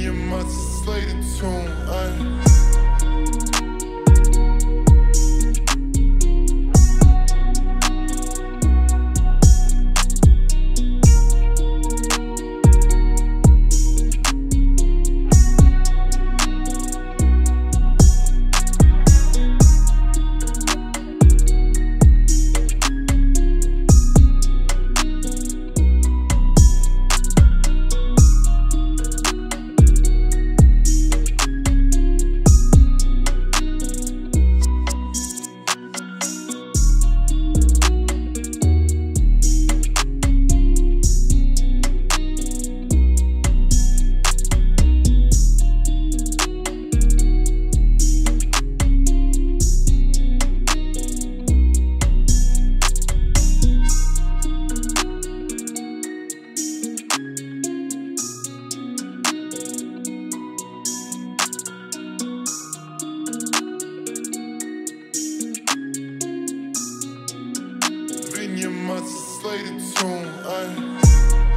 your mouth, slay the tune, ayy. your mother's slated tomb. Ay.